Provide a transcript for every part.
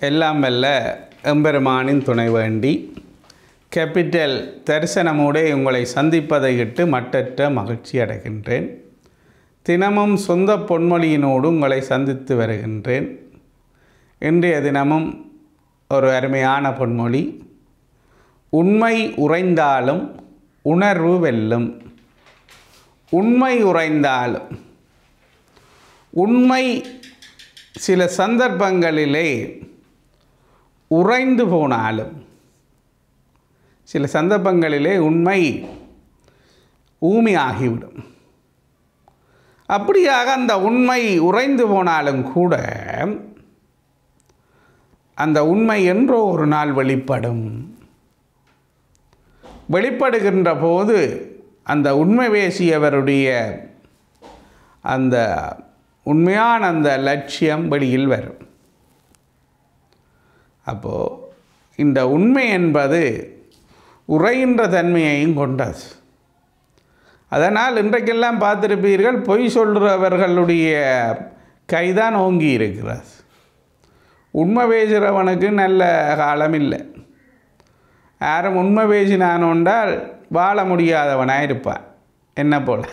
எல்லாம் வல்ல எம்பெருமானின் துணை வேண்டி கேபிட்டல் தரிசனமூடே உங்களை சந்திப்பதை இட்டு மட்டற்ற மகிழ்ச்சி அடைகின்றேன். தினமும் சொந்த பொன்மொழியினோடு உங்களை சந்தித்து வருகின்றேன். இன்றைய தினமும் ஒரு அருமையான பொன்மொழி. உண்மை உறைந்தாலும் உணர்வு வெல்லும் உண்மை உறைந்தாலும். உண்மை சில சந்தர்ப்பங்களிலே உறைந்து போனாலும். சில சந்தர்ப்பங்களிலே உண்மை ஊமியாகிவிடும். அப்படியாக அந்த உண்மை உறைந்து போனாலும் கூட அந்த உண்மை என்றோ ஒரு நாள் வெளிப்படும். வெளிப்படுகின்ற போது அந்த உண்மை பேசியவருடைய அந்த உண்மையான அந்த லட்சியம் வெளியில் வரும். அப்போது இந்த உண்மை என்பது உறைகின்ற தன்மையையும் கொண்டது. அதனால் இன்றைக்கெல்லாம் பார்த்துருப்பீர்கள் பொய் சொல்கிறவர்களுடைய கைதான் ஓங்கி இருக்கிறது உண்மை பேசுகிறவனுக்கு நல்ல காலம் இல்லை யாரும் உண்மை பேசினான் உண்டால் வாழ முடியாதவனாக இருப்பான். என்ன போல்?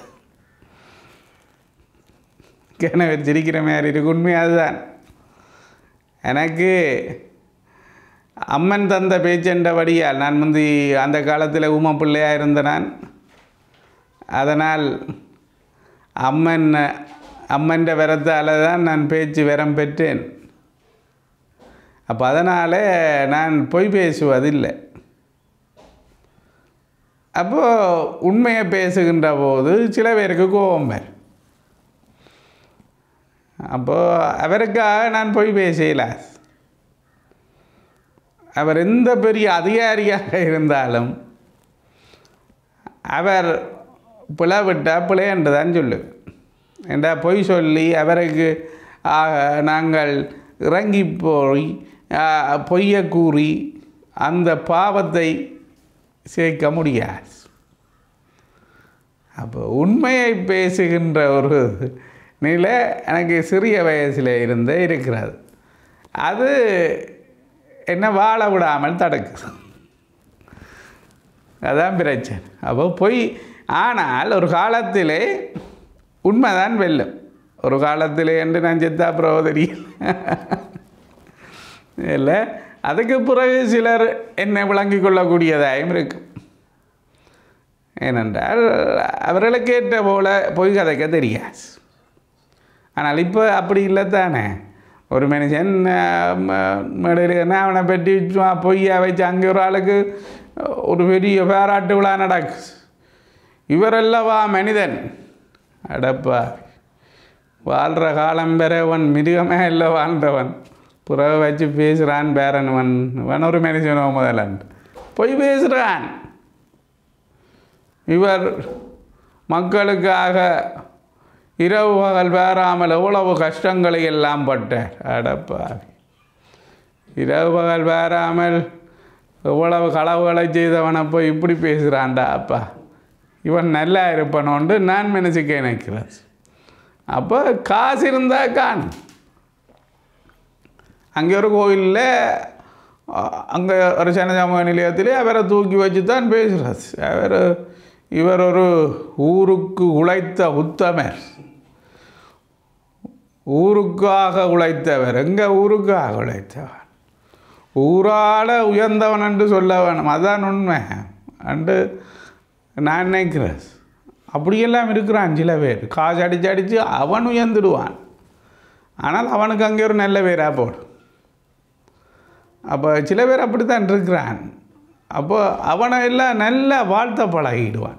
கிணறு சிரிக்கிற மாதிரி இருக்கு. உண்மை அதுதான். எனக்கு அம்மன் தந்த பேச்சென்றபடியால் நான் முந்தி அந்த காலத்தில் ஊம பிள்ளையாக இருந்த நான். அதனால் அம்மன் அம்மன்ற வரத்தால் தான் நான் பேச்சு வரம் பெற்றேன். அப்போ அதனால் நான் பொய் பேசுவதில்லை. அப்போது உண்மையை பேசுகின்ற போது சில பேருக்கு கோபம் வரும். அப்போது அவருக்காக நான் பொய் பேசல. அவர் எந்த பெரிய அதிகாரியாக இருந்தாலும் அவர் பிளவிட்டால் பிழை என்று தான் சொல்லு என்றா பொய் சொல்லி அவருக்கு ஆக, நாங்கள் இறங்கி போய் பொய்யை கூறி அந்த பாவத்தை சேர்க்க முடியாது. அப்போ உண்மையை பேசுகின்ற ஒரு நிலை எனக்கு சிறிய வயசில் இருந்தே இருக்கிறது. அது என்ன வாழ விடாமல் தடுக்குது. அதான் பிரச்சனை. அப்போ பொய் ஆனால் ஒரு காலத்திலே உண்மைதான் வெல்லும். ஒரு காலத்திலே என்று நான் செத்தா பிரபோதரியில் இல்லை அதுக்கு பிறகு சிலர் என்னை விளங்கி கொள்ளக்கூடியதாயும் இருக்கும் ஏனென்றால் அவர்களுக்கு ஏற்ற போல பொய் கதைக்க தெரியாது. ஆனால் இப்போ அப்படி இல்லை தானே. ஒரு மனுஷன் மேடையில்னா அவனை பற்றி சும்மா பொய்யா வச்சு அங்கே ஒரு ஆளுக்கு ஒரு பெரிய பாராட்டு விழா நடக்கு. இவரல்லவா மனிதன். அடப்பா. வாழ்கிற காலம் பெறவன் மிருகமே இல்லை வாழ்ந்தவன். புறவை வச்சு பேசுகிறான் பேரன்வன் இவன். ஒரு மனுஷனோ முதலன். பொய் பேசுகிறான் இவர் மக்களுக்காக இரவு பகல் பேராமல் எவ்வளவு கஷ்டங்களை எல்லாம் பட்டார். அடப்பாவி இரவு பகல் பேராமல் எவ்வளவு களவுகளை செய்தவனை போய் இப்படி பேசுகிறான்டா அப்பா. இவன் நல்லா இருப்பனோண்டு நான் மனசுக்கு நினைக்கிறேன். அப்போ காசு இருந்தால் காணும். அங்கே ஒரு கோயிலில் அங்கே ஒரு சனஜாம நிலையத்திலே அவரை தூக்கி வச்சு தான் பேசுகிறார் அவர் இவர் ஒரு ஊருக்கு உழைத்த உத்தமர். ஊருக்காக உழைத்தவர். எங்கள் ஊருக்காக உழைத்தவர்? ஊரால் உயர்ந்தவன் என்று சொல்ல வேணும். அதான் உண்மை. அண்டு நான் நினைக்கிறேன். அப்படியெல்லாம் இருக்கிறான் சில பேர். காசு அடித்து அடித்து அவன் உயர்ந்துடுவான். ஆனால் அவனுக்கு அங்கே ஒரு நல்ல பேராக போடும். அப்போ சில பேர் அப்படித்தான் இருக்கிறான். அப்போ அவனை எல்லாம் நல்ல வாழ்த்த பழகிடுவான்.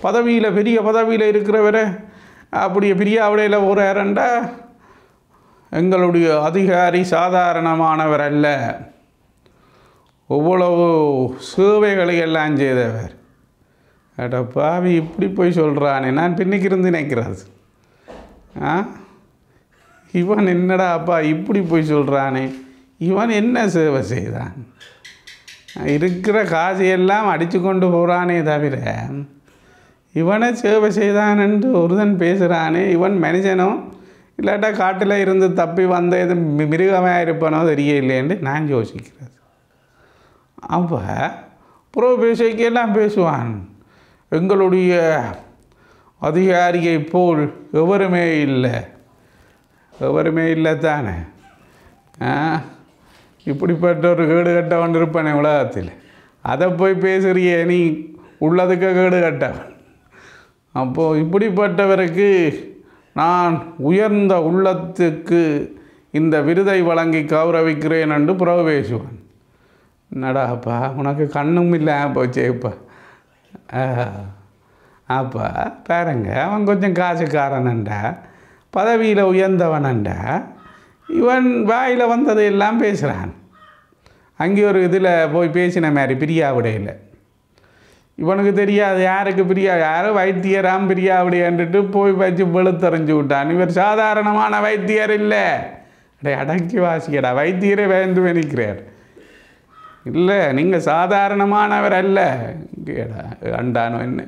பதவியில் பெரிய பதவியில் இருக்கிறவரை அப்படி பிரியாவிடையில் ஒரு இரண்டா எங்களுடைய அதிகாரி சாதாரணமானவர் அல்ல. இவ்வளவு சேவைகளை எல்லாம் செய்தவர். அட பாவி இப்படி போய் சொல்கிறானே நான் பின்னிக்கிருந்து நினைக்கிறது. ஆ? இவன் என்னடா அப்பா இப்படி போய் சொல்கிறானே இவன் என்ன சேவை செய்தான்? இருக்கிற காசையெல்லாம் அடித்து கொண்டு போகிறானே தவிர இவனை சேவை செய்தான் என்று ஒருதன் பேசுகிறானே இவன் மனுஷனோ இல்லாட்டா காட்டில் இருந்து தப்பி வந்த இது மி- மிருகமாக இருப்பானோ தெரியலையேன்னு நான் யோசிக்கிறது. அப்போ புறவு பேசிக்கெல்லாம் பேசுவான் எங்களுடைய அதிகாரியை போல் எவருமே இல்லை. எவருமே இல்லை தானே? ஆ இப்படிப்பட்ட ஒரு கேடு கட்டவன் இருப்பானே உலகத்தில். அதை போய் பேசுகிறியே நீ உள்ளதுக்கு கேடு கட்டவன். அப்போது இப்படிப்பட்டவருக்கு நான் உயர்ந்த உள்ளத்துக்கு இந்த விருதை வழங்கி கௌரவிக்கிறேன் என்று புறவு பேசுவான் என்னடாப்பா உனக்கு கண்ணும் இல்லை போச்சேப்பா அப்பா பாருங்க அவன் கொஞ்சம் காசுக்காரனண்டா பதவியில் உயர்ந்தவனண்டா இவன் வாயில் வந்ததையெல்லாம் பேசுகிறான் அங்கே ஒரு இதில் போய் பேசின மாதிரி பிரியாவிடையில் இவனுக்கு தெரியாது யாருக்கு பிரியா யாரோ வைத்தியராம் பிரியாவிடையன்ட்டு போய் வச்சு வெளுத்தறிஞ்சு விட்டான். இவர் சாதாரணமான வைத்தியர் இல்லை. அடே அடக்கி வாசிக்கடா வைத்தியரே வேந்து நிற்கிறார் இல்லை நீங்கள் சாதாரணமானவர் அல்ல. கேடா அண்டானோ என்ன?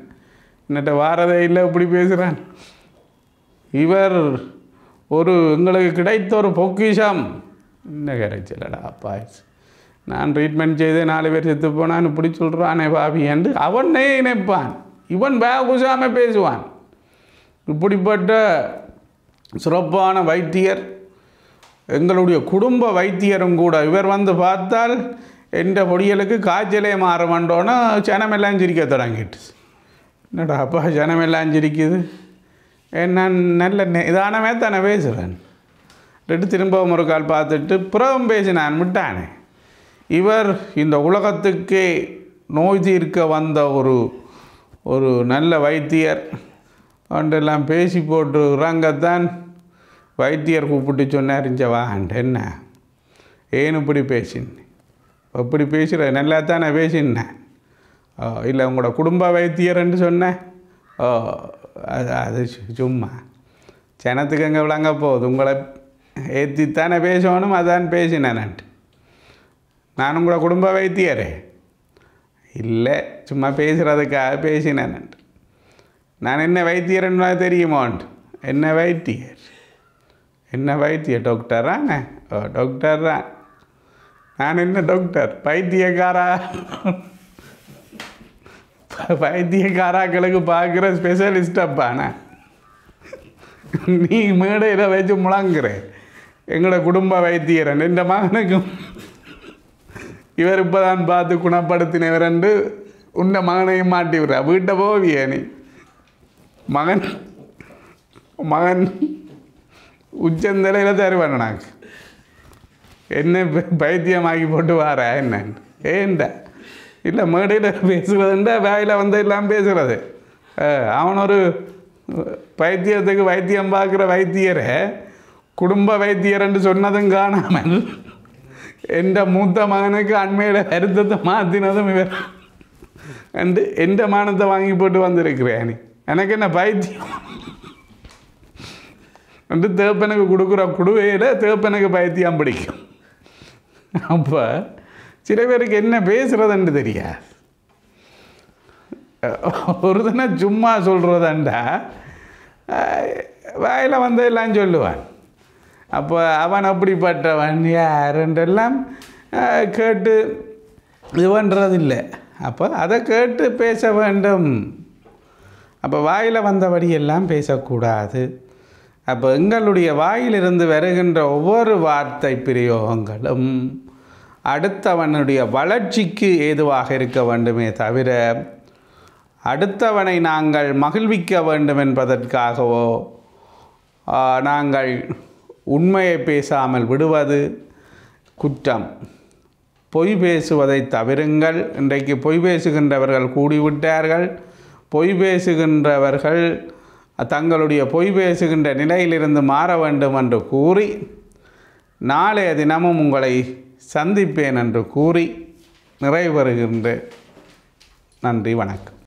என்னட்ட வாரதே இல்லை இப்படி பேசுகிறான் இவர் ஒரு எங்களுக்கு கிடைத்த ஒரு பொக்கிஷம். என்ன கிடைச்சலடா அப்பா நான் ட்ரீட்மெண்ட் செய்து நாலு பேர் செத்து போனான்னு இப்படி சொல்கிறானே பாபி என்று அவனே நினைப்பான் இவன் பேகுசாம பேசுவான். இப்படிப்பட்ட சிறப்பான வைத்தியர் எங்களுடைய குடும்ப வைத்தியரும் கூட இவர் வந்து பார்த்தால் எந்த பொடியலுக்கு காய்ச்சலே மாற மாட்டோன்னா ஜனமெல்லாம் சிரிக்க தொடங்கிட்டு. என்னடா அப்பா ஜனமெல்லாம் சிரிக்குது? நான் நல்ல நிதானமே தானே பேசுகிறேன் ரெண்டு திரும்பவும் ஒரு கால் பார்த்துட்டு புறவும் பேசினான் விட்டானே இவர் இந்த உலகத்துக்கே நோய் தீர்க்க வந்த ஒரு ஒரு நல்ல வைத்தியர். ஒன்றெல்லாம் பேசி போட்டு இறங்கத்தான் வைத்தியர் கூப்பிட்டு சொன்னார் இஞ்ச வாண்டு என்ன? ஏன் இப்படி பேசினேன் அப்படி பேசுகிற நல்லா தானே பேசினேன். இல்லை உங்களோட குடும்ப வைத்தியர்ன்னு சொன்னேன். ஓ அது அது சு- சும்மா. ஜனத்துக்கு எங்கே விளங்க போகுது? உங்களை ஏற்றித்தானே பேசணும் அதான் பேசினேன்ட்டு நான். உங்களை குடும்ப வைத்தியரே. இல்லை சும்மா பேசுகிறதுக்காக பேசினேன்ட்டு நான். என்ன வைத்தியர்ன்னு தெரியுமோன்ட்டு என்ன வைத்தியர்? என்ன வைத்தியர்? டாக்டராண்ணே ஓ டாக்டர் தான் நான் என்ன டாக்டர் பைத்தியக்காரா? பைத்தியக்காராக்களுக்கு பார்க்குற ஸ்பெஷலிஸ்டப்பாண்ணே நீ மேடையில் வச்சு முழங்குற. எங்களோட குடும்ப வைத்தியரன் இந்த மகனுக்கும். இவர் இப்போ தான் பார்த்து குணப்படுத்தினவரண்டு உன்னை மகனையும் மாட்டி விடுற. வீட்டை போவிய நீ. மகன் மகன் உச்சந்தலையில் தருவான் எனக்கு. என்ன பைத்தியமாக்கி போட்டு வார என்ன? ஏன்டா இல்லை மேடையில் பேசுகிறதுண்டா வேலையில் வந்து எல்லாம் பேசுகிறது அவன் ஒரு பைத்தியத்துக்கு வைத்தியம் பார்க்குற வைத்தியரை குடும்ப வைத்தியர்ன்னு சொன்னதும் காணாமல் எந்த மூத்த மகனுக்கு அண்மையில் வருத்தத்தை மாற்றினதும் இவர். என்று எந்த மானத்தை வாங்கி போட்டு வந்திருக்கிறேன்? எனக்கு என்ன பைத்தியம்? வந்து தேப்பனுக்கு கொடுக்குற குடுவையில் தேப்பனுக்கு பைத்தியம் பிடிக்கும். அப்போ சில பேருக்கு என்ன பேசுகிறதுன்னு தெரியாது ஒரு தினம் சும்மா சொல்கிறதாண்டா வாயில் வந்து எல்லாம் சொல்லுவான். அப்போ அவன் அப்படிப்பட்டவன் யாருன்றெல்லாம் கேட்டு இது பண்ணுறதில்லை அப்போ அதை கேட்டு பேச வேண்டும். அப்போ வாயில் வந்தபடி எல்லாம் பேசக்கூடாது. அப்போ எங்களுடைய வாயிலிருந்து வருகின்ற ஒவ்வொரு வார்த்தை பிரயோகங்களும் அடுத்தவனுடைய வளர்ச்சிக்கு ஏதுவாக இருக்க வேண்டுமே தவிர அடுத்தவனை நாங்கள் மகிழ்விக்க வேண்டும் என்பதற்காகவோ நாங்கள் உண்மையை பேசாமல் விடுவது குற்றம். பொய் பேசுவதை தவிருங்கள். இன்றைக்கு பொய் பேசுகின்றவர்கள் கூடிவிட்டார்கள். பொய் பேசுகின்றவர்கள் தங்களுடைய பொய் பேசுகின்ற நிலையிலிருந்து மாற வேண்டும் என்று கூறி நாளைய தினமும் உங்களை சந்திப்பேன் என்று கூறி நிறைவு பெறுகின்ற நன்றி வணக்கம்.